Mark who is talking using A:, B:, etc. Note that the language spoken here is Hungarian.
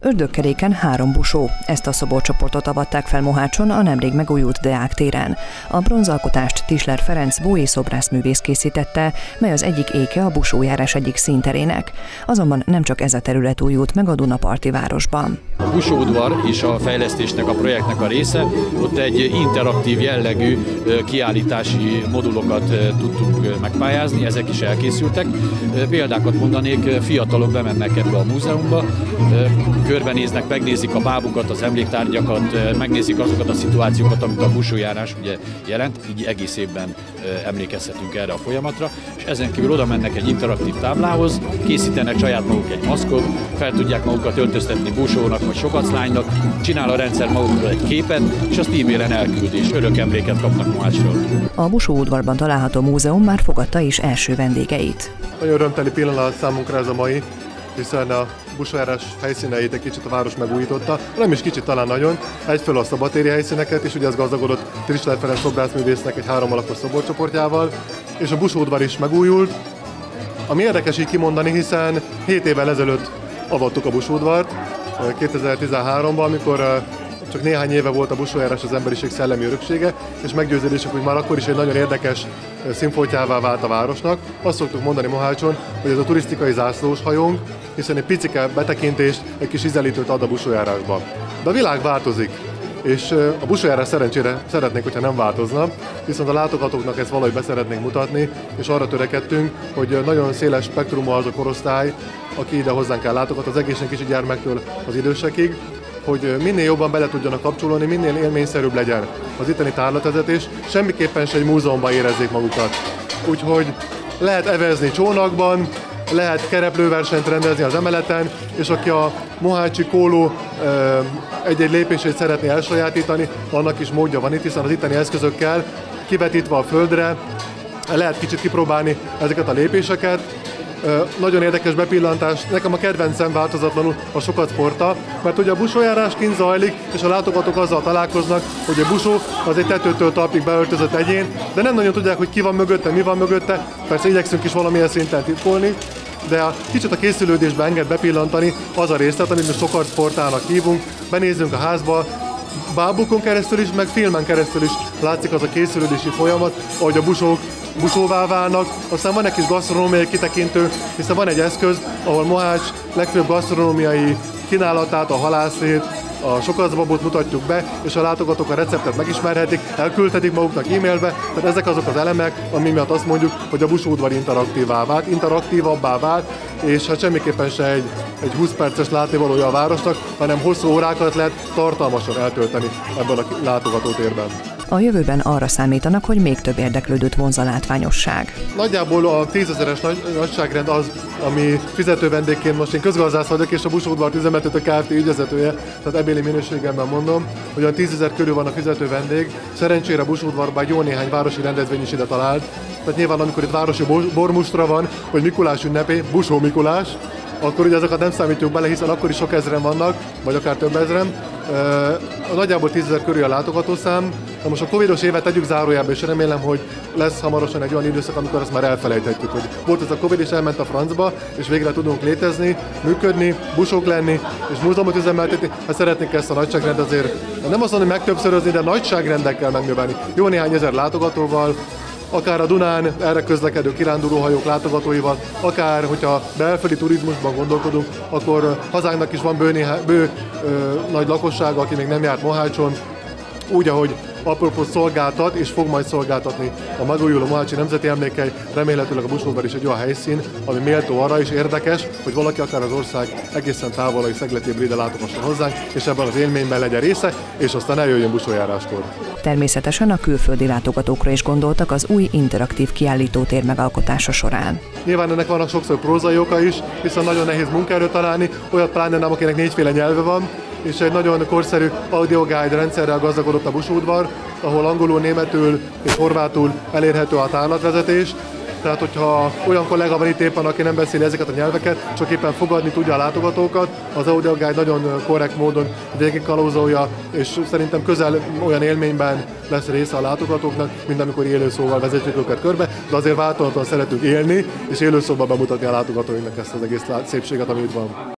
A: Ördögkeréken három busó. Ezt a szoborcsoportot avatták fel Mohácson a nemrég megújult Deák téren. A bronzalkotást Tisler Ferenc bói szobrászművész készítette, mely az egyik éke a busójárás egyik színterének. Azonban nem csak ez a terület újult meg a Dunaparti városban.
B: A busóudvar is a fejlesztésnek, a projektnek a része. Ott egy interaktív jellegű kiállítási modulokat tudtunk megpályázni, ezek is elkészültek. Példákat mondanék, fiatalok bemennek ebbe a múzeumba, körbenéznek, megnézik a bábukat, az emléktárgyakat, megnézik azokat a szituációkat, amit a busójárás ugye jelent, így egész évben emlékezhetünk erre a folyamatra, és ezen kívül oda mennek egy interaktív táblához, készítenek saját maguk egy maszkot, fel tudják magukat öltöztetni busónak vagy sokaclánynak, csinál a rendszer magukról egy képet, és azt e-mailen elküldi, és örök emléket kapnak Mohácsról.
A: A busóudvarban található múzeum már fogadta is első vendégeit.
C: Nagyon örömteli pillanat számunkra ez a mai, hiszen a busajárás helyszíneit egy kicsit a város megújította, nem is kicsit, talán nagyon. Egyfelől a szabatéri helyszíneket, és ugye ez gazdagodott Trisler Ferenc szobrászművésznek egy három alapos szoborcsoportjával, és a busódvar is megújult. Ami érdekes így kimondani, hiszen 7 évvel ezelőtt avattuk a busódvart, 2013-ban, amikor csak néhány éve volt a busójárás az emberiség szellemi öröksége, és meggyőződésük, hogy már akkor is egy nagyon érdekes színfoltjává vált a városnak. Azt szoktuk mondani Mohácson, hogy ez a turisztikai zászlós hajónk, hiszen egy picike betekintést, egy kis ízelítőt ad a busójárásba. De a világ változik, és a busójárás szerencsére szeretnék, hogyha nem változna, viszont a látogatóknak ezt valahogy beszeretnénk mutatni, és arra törekedtünk, hogy nagyon széles spektrumú az a korosztály, aki ide hozzánk kell látogat, az egészen kicsi gyermektől az idősekig, hogy minél jobban bele tudjanak kapcsolódni, minél élményszerűbb legyen az itteni tárlatvezetés, semmiképpen se egy múzeumban érezzék magukat. Úgyhogy lehet evezni csónakban, lehet kereplőversenyt rendezni az emeleten, és aki a Mohácsi Kóló egy-egy lépését szeretné elsajátítani, annak is módja van itt, hiszen az itteni eszközökkel kivetítve a földre, lehet kicsit kipróbálni ezeket a lépéseket, nagyon érdekes bepillantás, nekem a kedvencem változatlanul a sokat sporta, mert ugye a busójárás kint zajlik, és a látogatók azzal találkoznak, hogy a busó az egy tetőtől talpig beöltözött egyén, de nem nagyon tudják, hogy ki van mögötte, mi van mögötte, persze igyekszünk is valamilyen szinten titkolni, de a kicsit a készülődésbe enged bepillantani az a részlet, amit mi sokat sportának hívunk, benézzünk a házba, bábukon keresztül is, meg filmen keresztül is látszik az a készülődési folyamat, ahogy a busók busóvá válnak. Aztán van egy kis gasztronómiai kitekintő, hiszen van egy eszköz, ahol Mohács legfőbb gasztronómiai kínálatát, a halászét, a sokazbabot mutatjuk be, és a látogatók a receptet megismerhetik, elküldhetik maguknak e-mailbe, tehát ezek azok az elemek, ami miatt azt mondjuk, hogy a busódvar interaktívá vált, interaktívabbá vált, és hát semmiképpen se egy, egy 20 perces látnivalója a városnak, hanem hosszú órákat lehet tartalmasan eltölteni ebben a látogatótérben.
A: A jövőben arra számítanak, hogy még több érdeklődőt vonz a látványosság.
C: Nagyjából a tízezeres nagy, nagyságrend az, ami fizető vendégként most én közgazdász vagyok, és a Busódvart üzemeltető Kft. ügyvezetője, tehát ebéli minőségemben mondom, hogy olyan tízezer körül van a fizető vendég. Szerencsére a Busódvarban jó néhány városi rendezvény is ide talált. Tehát nyilván amikor itt városi bormustra van, vagy Mikulás ünnepé, Busó Mikulás, akkor ugye ezeket nem számítjuk bele, hiszen akkor is sok ezren vannak, vagy akár több ezren. Nagyjából 10 ezer körül a látogatószám. Na most a covidos évet tegyük zárójába, és remélem, hogy lesz hamarosan egy olyan időszak, amikor azt már elfelejthetjük, hogy volt ez a covid, és elment a francba, és végre tudunk létezni, működni, busok lenni, és múzeumot üzemeltetni. Hát szeretnénk ezt a nagyságrend azért, nem azt mondom, hogy megtöbbszörözni, de nagyságrendekkel megnövelni. Jó néhány ezer látogatóval, akár a Dunán erre közlekedő kirándulóhajók látogatóival, akár hogyha belföldi turizmusban gondolkodunk, akkor hazánknak is van bő, néha, bő ö, nagy lakossága, aki még nem járt Mohácson, úgy, ahogy apropó szolgáltat és fog majd szolgáltatni a megújuló Mohácsi Nemzeti Emlékei, remélhetőleg a Busódvar is egy olyan helyszín, ami méltó arra is érdekes, hogy valaki akár az ország egészen távolai szegletéből ide látogasson hozzánk, és ebben az élményben legyen része, és aztán eljöjjön busójáráskor.
A: Természetesen a külföldi látogatókra is gondoltak az új interaktív kiállítótér megalkotása során.
C: Nyilván ennek vannak sokszor prózai oka is, hiszen nagyon nehéz munkaerőt találni, olyat pláne nem, akinek négyféle nyelve van, és egy nagyon korszerű audio guide rendszerrel gazdagodott a busúdvar, ahol angolul, németül és horvátul elérhető a tárlatvezetés, tehát, hogyha olyan kollega van itt éppen, aki nem beszéli ezeket a nyelveket, csak éppen fogadni tudja a látogatókat, az Audio Guide nagyon korrekt módon végig kalózolja, és szerintem közel olyan élményben lesz része a látogatóknak, mint amikor élőszóval vezetjük őket körbe, de azért változatlan szeretünk élni, és élőszóban bemutatni a látogatóinknak ezt az egész szépséget, ami itt van.